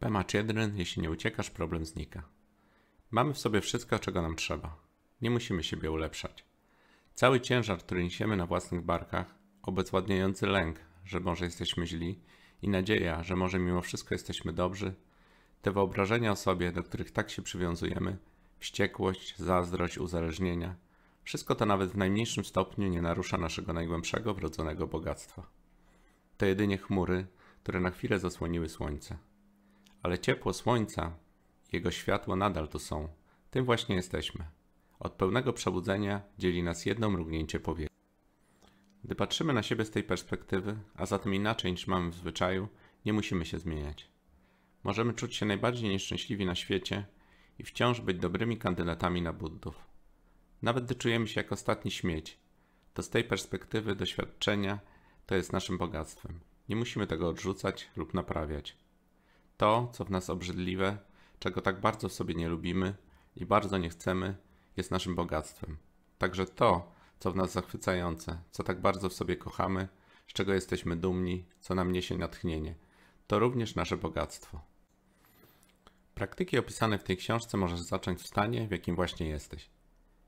Temat 1. Jeśli nie uciekasz, problem znika. Mamy w sobie wszystko, czego nam trzeba. Nie musimy siebie ulepszać. Cały ciężar, który niesiemy na własnych barkach, obezwładniający lęk, że może jesteśmy źli i nadzieja, że może mimo wszystko jesteśmy dobrzy, te wyobrażenia o sobie, do których tak się przywiązujemy, wściekłość, zazdrość, uzależnienia, wszystko to nawet w najmniejszym stopniu nie narusza naszego najgłębszego wrodzonego bogactwa. To jedynie chmury, które na chwilę zasłoniły słońce ale ciepło słońca, jego światło nadal tu są. Tym właśnie jesteśmy. Od pełnego przebudzenia dzieli nas jedno mrugnięcie powietrza. Gdy patrzymy na siebie z tej perspektywy, a zatem inaczej niż mamy w zwyczaju, nie musimy się zmieniać. Możemy czuć się najbardziej nieszczęśliwi na świecie i wciąż być dobrymi kandydatami na buddów. Nawet gdy czujemy się jak ostatni śmieć, to z tej perspektywy doświadczenia to jest naszym bogactwem. Nie musimy tego odrzucać lub naprawiać. To, co w nas obrzydliwe, czego tak bardzo w sobie nie lubimy i bardzo nie chcemy, jest naszym bogactwem. Także to, co w nas zachwycające, co tak bardzo w sobie kochamy, z czego jesteśmy dumni, co nam niesie natchnienie, to również nasze bogactwo. Praktyki opisane w tej książce możesz zacząć w stanie, w jakim właśnie jesteś.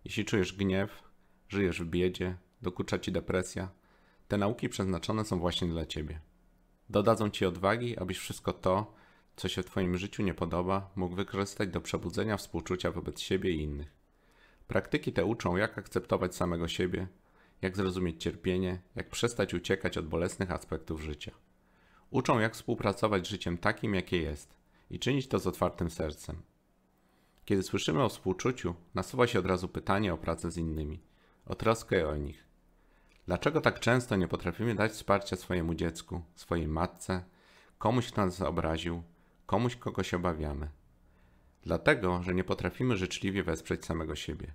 Jeśli czujesz gniew, żyjesz w biedzie, dokucza ci depresja, te nauki przeznaczone są właśnie dla ciebie. Dodadzą ci odwagi, abyś wszystko to, co się w Twoim życiu nie podoba, mógł wykorzystać do przebudzenia współczucia wobec siebie i innych. Praktyki te uczą, jak akceptować samego siebie, jak zrozumieć cierpienie, jak przestać uciekać od bolesnych aspektów życia. Uczą, jak współpracować z życiem takim, jakie jest i czynić to z otwartym sercem. Kiedy słyszymy o współczuciu, nasuwa się od razu pytanie o pracę z innymi, o troskę o nich. Dlaczego tak często nie potrafimy dać wsparcia swojemu dziecku, swojej matce, komuś, kto nas obraził, komuś, kogo się obawiamy. Dlatego, że nie potrafimy życzliwie wesprzeć samego siebie.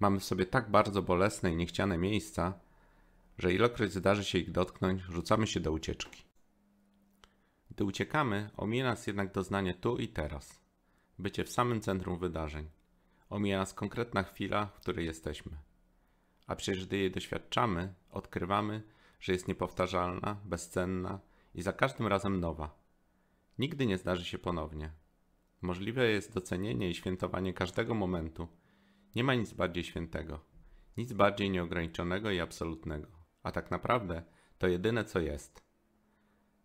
Mamy w sobie tak bardzo bolesne i niechciane miejsca, że ilokroć zdarzy się ich dotknąć, rzucamy się do ucieczki. Gdy uciekamy, omija nas jednak doznanie tu i teraz. Bycie w samym centrum wydarzeń. Omija nas konkretna chwila, w której jesteśmy. A przecież gdy jej doświadczamy, odkrywamy, że jest niepowtarzalna, bezcenna i za każdym razem nowa nigdy nie zdarzy się ponownie. Możliwe jest docenienie i świętowanie każdego momentu. Nie ma nic bardziej świętego, nic bardziej nieograniczonego i absolutnego, a tak naprawdę to jedyne co jest.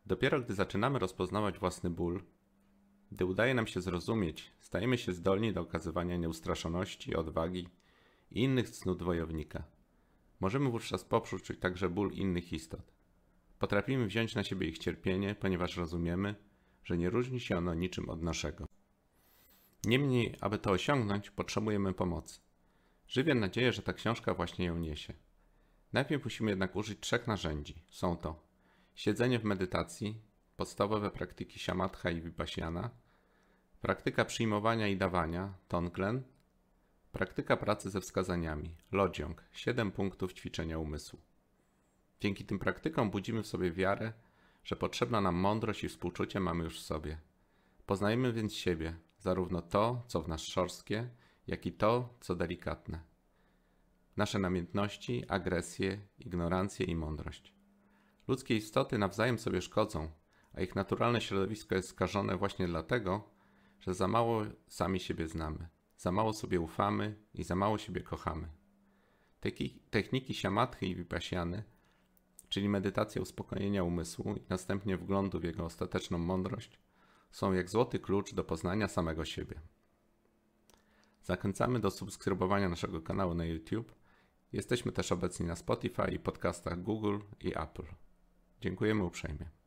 Dopiero gdy zaczynamy rozpoznawać własny ból, gdy udaje nam się zrozumieć, stajemy się zdolni do okazywania nieustraszoności, odwagi i innych cnót wojownika. Możemy wówczas poprzeć także ból innych istot. Potrafimy wziąć na siebie ich cierpienie, ponieważ rozumiemy, że nie różni się ono niczym od naszego. Niemniej, aby to osiągnąć, potrzebujemy pomocy. Żywię nadzieję, że ta książka właśnie ją niesie. Najpierw musimy jednak użyć trzech narzędzi. Są to siedzenie w medytacji, podstawowe praktyki shamatha i vipassana, praktyka przyjmowania i dawania, tonglen, praktyka pracy ze wskazaniami, lodziąg, 7 punktów ćwiczenia umysłu. Dzięki tym praktykom budzimy w sobie wiarę, że potrzebna nam mądrość i współczucie mamy już w sobie. Poznajmy więc siebie, zarówno to, co w nas szorstkie, jak i to, co delikatne. Nasze namiętności, agresję, ignorancję i mądrość. Ludzkie istoty nawzajem sobie szkodzą, a ich naturalne środowisko jest skażone właśnie dlatego, że za mało sami siebie znamy, za mało sobie ufamy i za mało siebie kochamy. Techniki siamatchy i vipassiany czyli medytacja uspokojenia umysłu i następnie wglądu w jego ostateczną mądrość, są jak złoty klucz do poznania samego siebie. Zachęcamy do subskrybowania naszego kanału na YouTube. Jesteśmy też obecni na Spotify i podcastach Google i Apple. Dziękujemy uprzejmie.